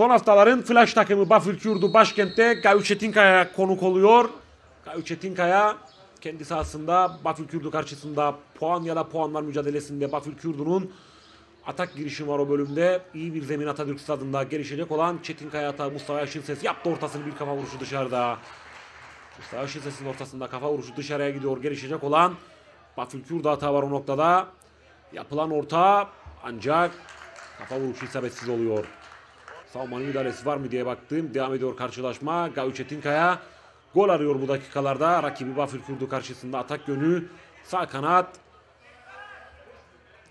Son haftaların flash takımı Bafül Kürdü başkentte Gavi Çetinkaya konuk oluyor. Gavi Çetinkaya kendi sahasında Bafül Kürdü karşısında puan ya da puanlar mücadelesinde Bafül Kürdü'nün atak girişimi var o bölümde. İyi bir zemin Atatürk stadında gelişecek olan Çetinkaya atağı Mustafa Yaşın ses yaptı ortasını bir kafa vuruşu dışarıda. Mustafa Yaşın sesin ortasında kafa vuruşu dışarıya gidiyor gelişecek olan Bafül Kürdü hata var o noktada. Yapılan orta ancak kafa vuruşu isabetsiz oluyor. Savunmanın müdahalesi var mı diye baktım. Devam ediyor karşılaşma. Gavi Çetinkaya gol arıyor bu dakikalarda. Rakibi Bafül Kürdü karşısında atak yönü. Sağ kanat.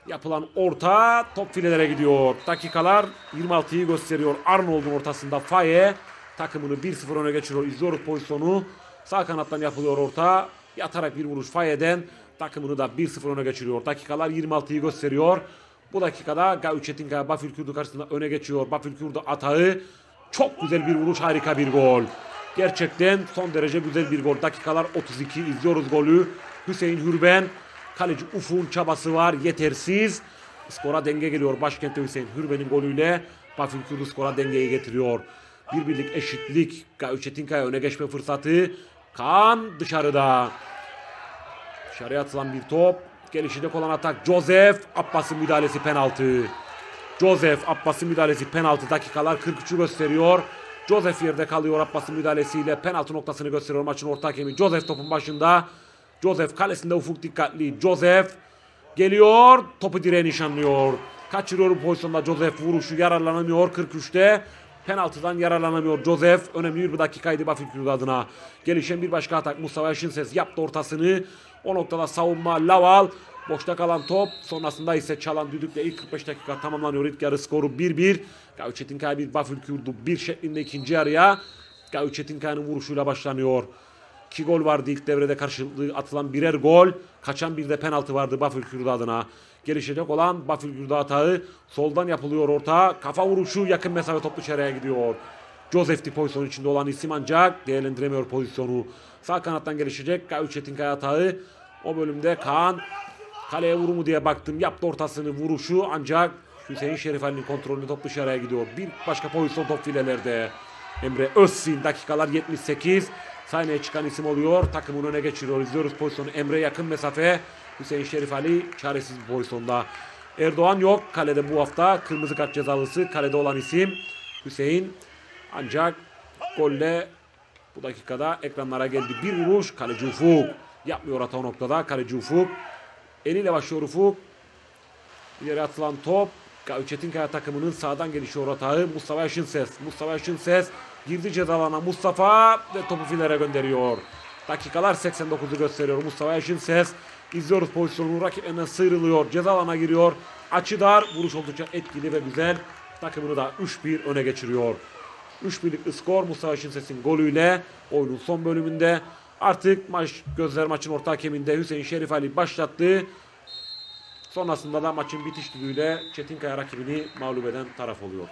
Yapılan orta top filelere gidiyor. Dakikalar 26'yı gösteriyor. Arnold'un ortasında Faye takımını 1-0 öne geçiriyor. İzliyoruz pozisyonu. Sağ kanattan yapılıyor orta. Yatarak bir vuruş Faye'den takımını da 1-0 öne geçiriyor. Dakikalar 26'yı gösteriyor. Bu dakikada Bafül Kürdü karşısında öne geçiyor. Bafül Kürdü atağı çok güzel bir vuruş harika bir gol. Gerçekten son derece güzel bir gol. Dakikalar 32 izliyoruz golü. Hüseyin Hürben kaleci Ufuk'un çabası var yetersiz. Skora denge geliyor başkentte Hüseyin Hürben'in golüyle. Bafül Kürdü skora dengeyi getiriyor. Bir birlik eşitlik. Gavi Çetinkaya öne geçme fırsatı. Kaan dışarıda. Dışarıya atılan bir top. Gelişecek olan atak Joseph. Abbas'ın müdahalesi penaltı. Joseph Abbas'ın müdahalesi penaltı. Dakikalar 43'ü gösteriyor. Joseph yerde kalıyor Abbas'ın müdahalesiyle penaltı noktasını gösteriyor maçın orta hakemi. Joseph topun başında. Joseph kalesinde ufuk dikkatli. Joseph geliyor. Topu direğe nişanlıyor. Kaçırıyor bu pozisyonda Joseph vuruşu yararlanamıyor 43'te. Penaltıdan yararlanamıyor Joseph. Önemli bir dakikaydı Bafil Kürdü adına. Gelişen bir başka atak Mustafa Yaşınses yaptı ortasını. O noktada savunma Laval. Boşta kalan top. Sonrasında ise çalan düdükle ilk 45 dakika tamamlanıyor. İlk yarı skoru 1-1. Gavi Çetinkaya bir Bafil Kürdü 1 şeklinde ikinci yarıya. Gavi Çetinkaya'nın vuruşuyla başlanıyor. İki gol vardı ilk devrede karşılıklı atılan birer gol. Kaçan bir de penaltı vardı Bafül Kürdü adına. Gelişecek olan Bafül Kürdü atağı soldan yapılıyor orta. Kafa vuruşu yakın mesafe top dışarıya gidiyor. Joseph pozisyon içinde olan isim ancak değerlendiremiyor pozisyonu. Sağ kanattan gelişecek Gavi Çetinkaya atağı. O bölümde Kaan kaleye vuru mu diye baktım. Yaptı ortasını vuruşu ancak Hüseyin Şerif Ali'nin kontrolünde top dışarıya gidiyor. Bir başka pozisyon top filelerde. Emre Özsin dakikalar 78. Sahneye çıkan isim oluyor. Takımın öne geçiriyor. İzliyoruz pozisyonu. Emre yakın mesafe. Hüseyin Şerif Ali çaresiz bir pozisyonda. Erdoğan yok. Kalede bu hafta kırmızı kart cezalısı. Kalede olan isim Hüseyin. Ancak golle bu dakikada ekranlara geldi. Bir vuruş. Kaleci Ufuk. Yapmıyor hata noktada. Kaleci Ufuk. Eliyle başlıyor Ufuk. İleri atılan top. Gavi Çetinkaya takımının sağdan gelişiyor hatağı. Mustafa Yaşınses. Mustafa Yaşınses girdi ceza alanına Mustafa ve topu filere gönderiyor. Dakikalar 89'u gösteriyor. Mustafa Yaşınses izliyoruz pozisyonunu rakiplerinden sıyrılıyor. Ceza alana giriyor. Açı dar. Vuruş oldukça etkili ve güzel. Takımını da 3-1 öne geçiriyor. 3-1'lik skor Mustafa Yaşınses'in golüyle oyunun son bölümünde. Artık maç gözler maçın orta hakeminde Hüseyin Şerif Ali başlattı. Sonrasında da maçın bitiş düdüğüyle Çetinkaya rakibini mağlup eden taraf oluyor.